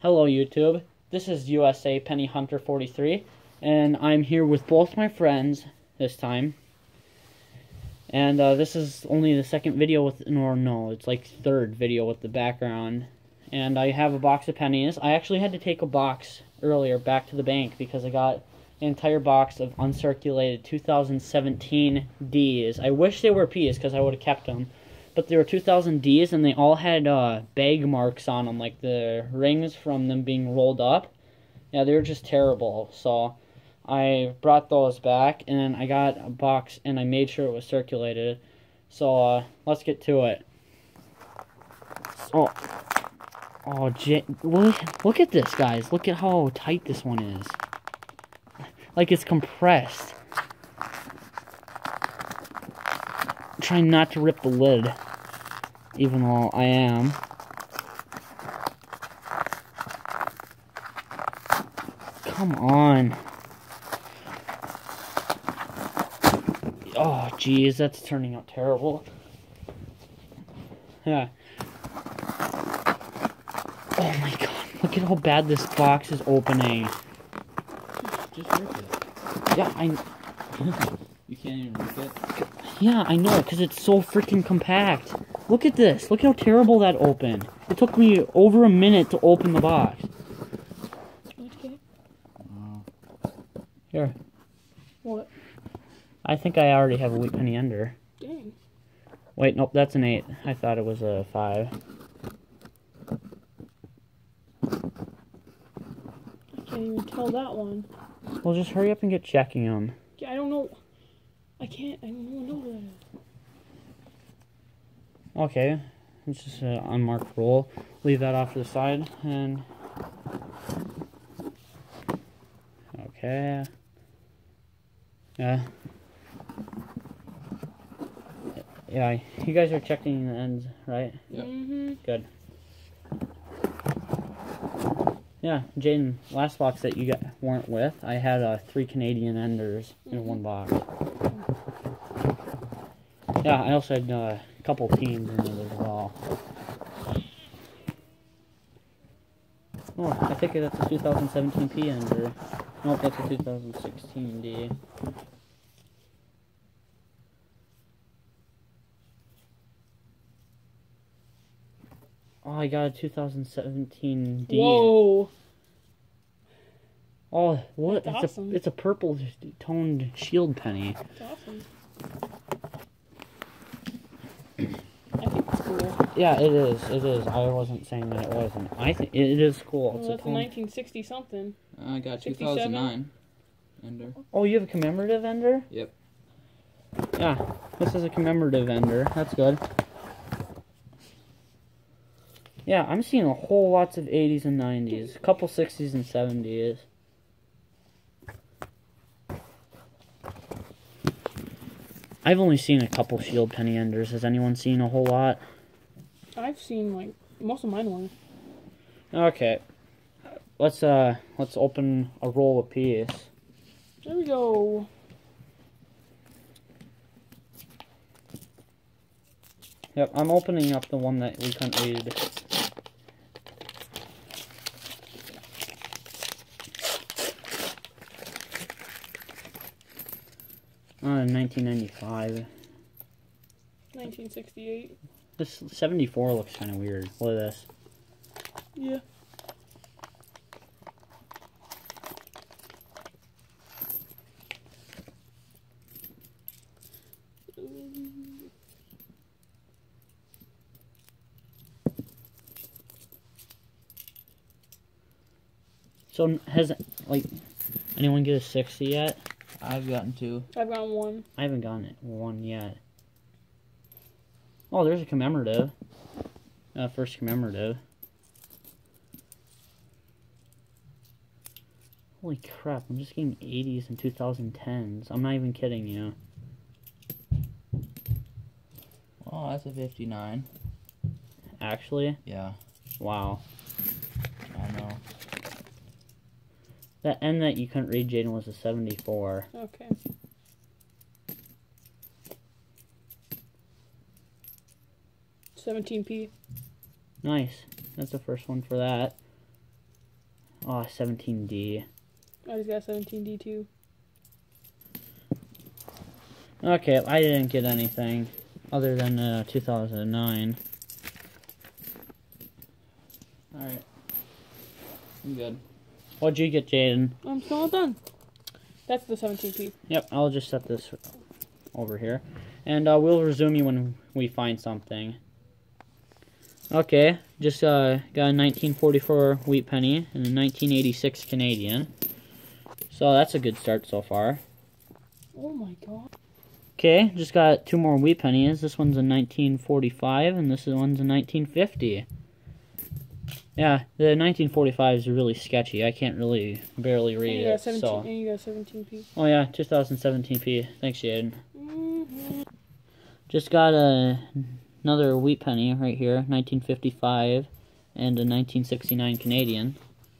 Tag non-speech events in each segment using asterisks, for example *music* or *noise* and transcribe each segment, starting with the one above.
Hello YouTube, this is USA Penny Hunter 43, and I'm here with both my friends this time. And uh, this is only the second video with, no, no, it's like third video with the background. And I have a box of pennies. I actually had to take a box earlier back to the bank because I got an entire box of uncirculated 2017 Ds. I wish they were Ps because I would have kept them but there were 2000 Ds and they all had uh, bag marks on them, like the rings from them being rolled up. Yeah, they were just terrible. So I brought those back and I got a box and I made sure it was circulated. So uh, let's get to it. Oh, oh, J look, look at this, guys. Look at how tight this one is. Like it's compressed. trying not to rip the lid even though I am. Come on. Oh, geez, that's turning out terrible. Yeah. Oh my god, look at how bad this box is opening. Just rip it. Yeah, I... *laughs* you can't even rip it. Yeah, I know, because it's so freaking compact. Look at this. Look how terrible that opened. It took me over a minute to open the box. Here. What? I think I already have a wheat penny under. Dang. Wait, nope, that's an 8. I thought it was a 5. I can't even tell that one. Well, just hurry up and get checking them. Yeah, I don't know. I can't. I don't know that. Okay, it's just an unmarked roll. Leave that off to the side, and... Okay. Yeah. Yeah, you guys are checking the ends, right? Yep. Mm-hmm. Good. Yeah, Jaden, last box that you got weren't with, I had uh, three Canadian Enders in one box. Yeah, I also had uh, a couple teams in it as well. Oh, I think that's a 2017 P Ender. Nope, that's a 2016 D. Oh, I got a 2017 D. Whoa. Oh, what? That's it's awesome. a it's a purple toned shield penny. That's awesome. I think it's cool. Yeah, it is. It is. I wasn't saying that it wasn't. I think it is cool. Well, It's that's a a 1960 something. I got 67? 2009. Ender. Oh, you have a commemorative ender? Yep. Yeah, this is a commemorative ender. That's good. Yeah, I'm seeing a whole lots of 80s and 90s, a couple 60s and 70s. I've only seen a couple shield penny enders. Has anyone seen a whole lot? I've seen like most of mine were. Okay. Let's uh let's open a roll of piece. There we go. Yep, I'm opening up the one that we couldn't read. Uh, 1995. 1968. This 74 looks kind of weird. Look at this. Yeah. So, has, like, anyone get a 60 yet? I've gotten two. I've got one. I haven't gotten it one yet. Oh, there's a commemorative. Uh, first commemorative. Holy crap, I'm just getting 80s and 2010s. I'm not even kidding you. Oh, that's a 59. Actually, Yeah, wow. I know. That end that you couldn't read, Jaden, was a 74. Okay. Seventeen P. Nice. That's the first one for that. Oh, 17D. I just got 17D too. Okay, I didn't get anything other than uh, 2009. Alright. I'm good. What'd you get, Jaden? I'm still not done. That's the 17P. Yep, I'll just set this over here. And uh, we'll resume you when we find something. Okay, just uh, got a 1944 wheat penny and a 1986 Canadian. So that's a good start so far. Oh my god. Okay, just got two more wheat pennies. This one's a 1945 and this one's a 1950. Yeah, the 1945 is really sketchy. I can't really barely read it. 17. So, And you got 17P. oh yeah, 2017p. Thanks, Jaden. hmm Just got a another wheat penny right here, 1955, and a 1969 Canadian.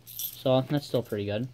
So that's still pretty good.